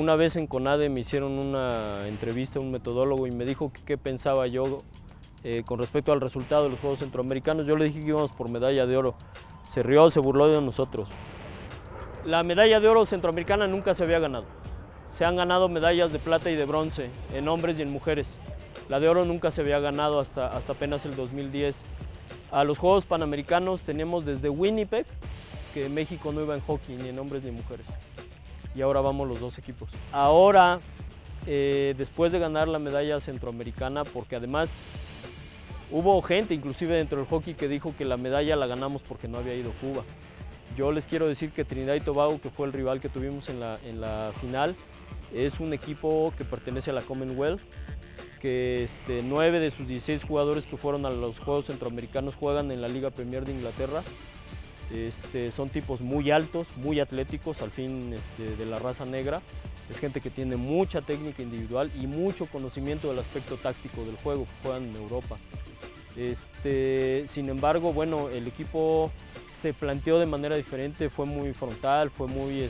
una vez en CONADE me hicieron una entrevista a un metodólogo y me dijo qué pensaba yo eh, con respecto al resultado de los Juegos Centroamericanos. Yo le dije que íbamos por medalla de oro. Se rió, se burló de nosotros. La medalla de oro centroamericana nunca se había ganado. Se han ganado medallas de plata y de bronce en hombres y en mujeres. La de oro nunca se había ganado hasta, hasta apenas el 2010. A los Juegos Panamericanos teníamos desde Winnipeg que México no iba en hockey, ni en hombres ni mujeres. Y ahora vamos los dos equipos. Ahora, eh, después de ganar la medalla centroamericana, porque además hubo gente, inclusive dentro del hockey, que dijo que la medalla la ganamos porque no había ido Cuba. Yo les quiero decir que Trinidad y Tobago, que fue el rival que tuvimos en la, en la final, es un equipo que pertenece a la Commonwealth, que este, nueve de sus 16 jugadores que fueron a los Juegos Centroamericanos juegan en la Liga Premier de Inglaterra este, son tipos muy altos, muy atléticos, al fin este, de la raza negra. Es gente que tiene mucha técnica individual y mucho conocimiento del aspecto táctico del juego, juegan en Europa. Este, sin embargo, bueno, el equipo se planteó de manera diferente, fue muy frontal, fue muy,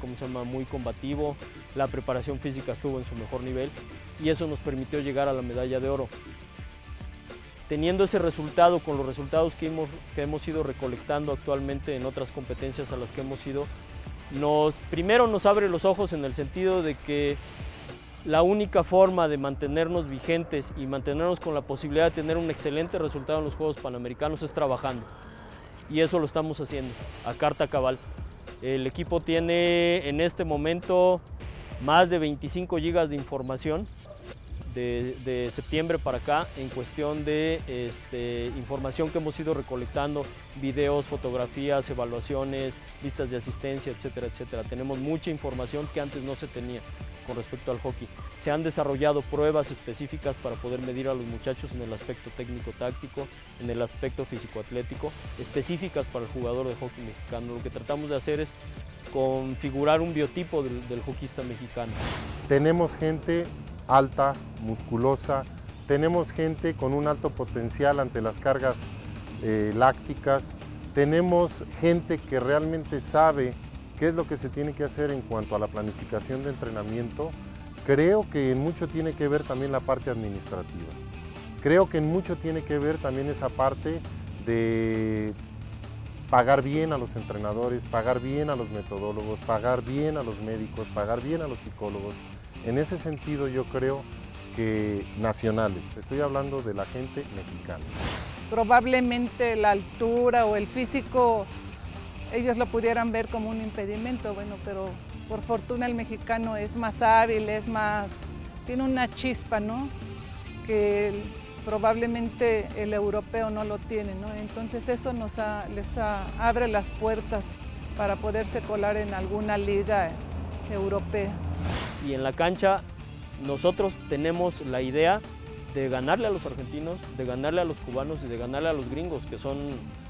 ¿cómo se llama? muy combativo, la preparación física estuvo en su mejor nivel y eso nos permitió llegar a la medalla de oro teniendo ese resultado con los resultados que hemos, que hemos ido recolectando actualmente en otras competencias a las que hemos ido, nos, primero nos abre los ojos en el sentido de que la única forma de mantenernos vigentes y mantenernos con la posibilidad de tener un excelente resultado en los Juegos Panamericanos es trabajando. Y eso lo estamos haciendo a carta cabal. El equipo tiene en este momento más de 25 gigas de información de, septiembre para acá en cuestión de este, información que hemos ido recolectando, videos, fotografías, evaluaciones, listas de asistencia, etcétera, etcétera. Tenemos mucha información que antes no se tenía con respecto al hockey. Se han desarrollado pruebas específicas para poder medir a los muchachos en el aspecto técnico-táctico, en el aspecto físico-atlético, específicas para el jugador de hockey mexicano. Lo que tratamos de hacer es configurar un biotipo del, del hockeyista mexicano. Tenemos gente alta, musculosa. Tenemos gente con un alto potencial ante las cargas eh, lácticas. Tenemos gente que realmente sabe qué es lo que se tiene que hacer en cuanto a la planificación de entrenamiento. Creo que en mucho tiene que ver también la parte administrativa. Creo que en mucho tiene que ver también esa parte de pagar bien a los entrenadores, pagar bien a los metodólogos, pagar bien a los médicos, pagar bien a los psicólogos. En ese sentido yo creo que nacionales, estoy hablando de la gente mexicana. Probablemente la altura o el físico ellos lo pudieran ver como un impedimento, bueno, pero por fortuna el mexicano es más hábil, es más, tiene una chispa, ¿no? Que probablemente el europeo no lo tiene, ¿no? Entonces eso nos les abre las puertas para poderse colar en alguna liga europea y en la cancha nosotros tenemos la idea de ganarle a los argentinos, de ganarle a los cubanos y de ganarle a los gringos, que son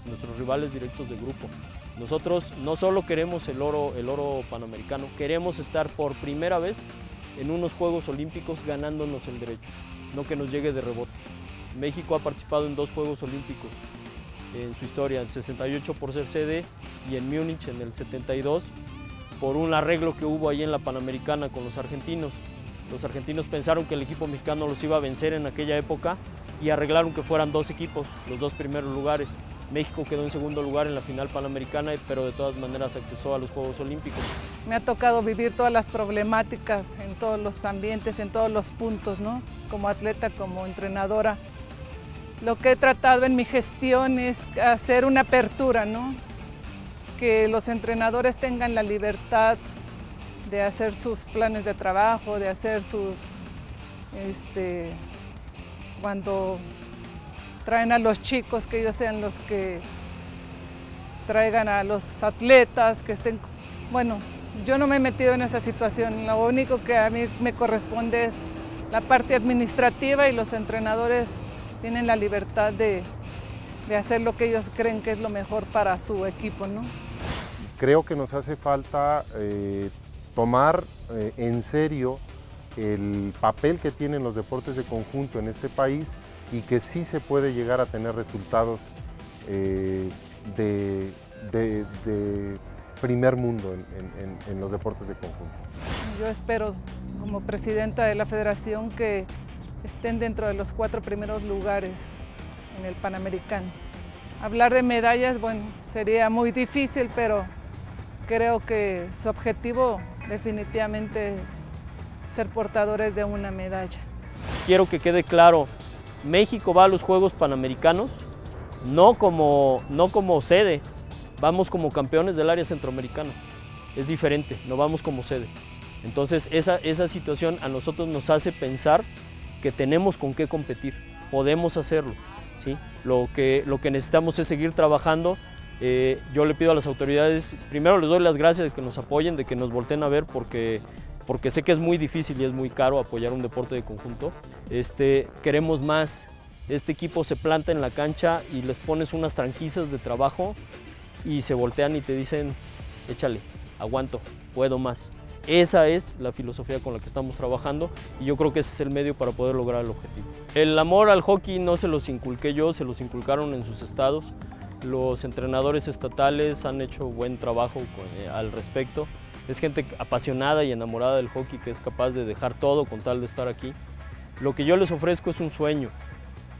nuestros rivales directos de grupo. Nosotros no solo queremos el oro, el oro panamericano, queremos estar por primera vez en unos Juegos Olímpicos ganándonos el derecho, no que nos llegue de rebote. México ha participado en dos Juegos Olímpicos en su historia, en 68 por ser sede y en Múnich en el 72 por un arreglo que hubo ahí en la Panamericana con los argentinos. Los argentinos pensaron que el equipo mexicano los iba a vencer en aquella época y arreglaron que fueran dos equipos, los dos primeros lugares. México quedó en segundo lugar en la final panamericana, pero de todas maneras accesó a los Juegos Olímpicos. Me ha tocado vivir todas las problemáticas en todos los ambientes, en todos los puntos, ¿no? Como atleta, como entrenadora. Lo que he tratado en mi gestión es hacer una apertura, ¿no? Que los entrenadores tengan la libertad de hacer sus planes de trabajo, de hacer sus, este, cuando traen a los chicos, que ellos sean los que traigan a los atletas, que estén, bueno, yo no me he metido en esa situación, lo único que a mí me corresponde es la parte administrativa y los entrenadores tienen la libertad de, de hacer lo que ellos creen que es lo mejor para su equipo, ¿no? Creo que nos hace falta eh, tomar eh, en serio el papel que tienen los deportes de conjunto en este país y que sí se puede llegar a tener resultados eh, de, primer mundo en, los deportes de conjunto. Yo espero, como presidenta de la federación, que estén dentro de los cuatro primeros lugares en el Panamericano. Hablar de medallas, bueno, sería muy difícil, pero creo que su objetivo definitivamente es ser portadores de una medalla. Quiero que quede claro, México va a los Juegos Panamericanos no como, no como sede, vamos como campeones del área centroamericana. Es diferente, no vamos como sede. Entonces esa, esa situación a nosotros nos hace pensar que tenemos con qué competir, podemos hacerlo. ¿sí? Lo, que, lo que necesitamos es seguir trabajando. Eh, yo le pido a las autoridades, primero les doy las gracias de que nos apoyen, de que nos volteen a ver porque, porque sé que es muy difícil y es muy caro apoyar un deporte de conjunto. Este, queremos más, este equipo se planta en la cancha y les pones unas tranquillas de trabajo y se voltean y te dicen, échale, aguanto, puedo más. Esa es la filosofía con la que estamos trabajando y yo creo que ese es el medio para poder lograr el objetivo. El amor al hockey no se los inculqué yo, se los inculcaron en sus estados. Los entrenadores estatales han hecho buen trabajo eh, al respecto. Es gente apasionada y enamorada del hockey que es capaz de dejar todo con tal de estar aquí. Lo que yo les ofrezco es un sueño,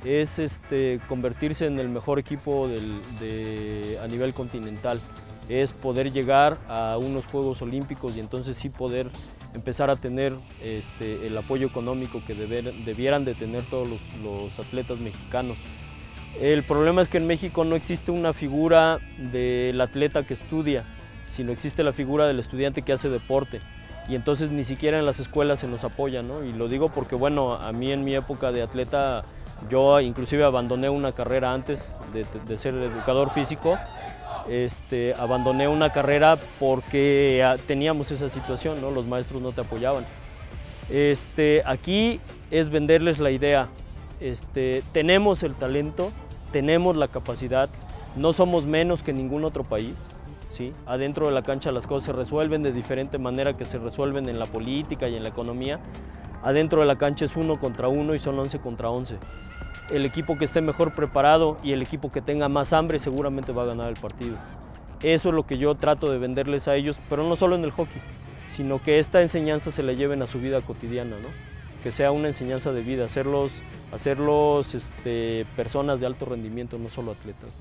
es este, convertirse en el mejor equipo a nivel continental es poder llegar a unos Juegos Olímpicos y entonces sí poder empezar a tener este, el apoyo económico que debieran de tener todos los, atletas mexicanos. El problema es que en México no existe una figura del atleta que estudia, sino existe la figura del estudiante que hace deporte. Y entonces ni siquiera en las escuelas se nos apoya, ¿no? Y lo digo porque, bueno, a mí en mi época de atleta, yo inclusive abandoné una carrera antes de, de ser educador físico este, abandoné una carrera porque ah, teníamos esa situación, ¿no? los maestros no te apoyaban. Este, aquí es venderles la idea, este, tenemos el talento, tenemos la capacidad, no somos menos que ningún otro país. ¿sí? Adentro de la cancha las cosas se resuelven de diferente manera que se resuelven en la política y en la economía. Adentro de la cancha es uno contra uno y son 11 contra 11 el equipo que esté mejor preparado y el equipo que tenga más hambre seguramente va a ganar el partido. Eso es lo que yo trato de venderles a ellos, pero no solo en el hockey, sino que esta enseñanza se la lleven a su vida cotidiana, ¿no? Que sea una enseñanza de vida, hacerlos, hacerlos este, personas de alto rendimiento, no solo atletas.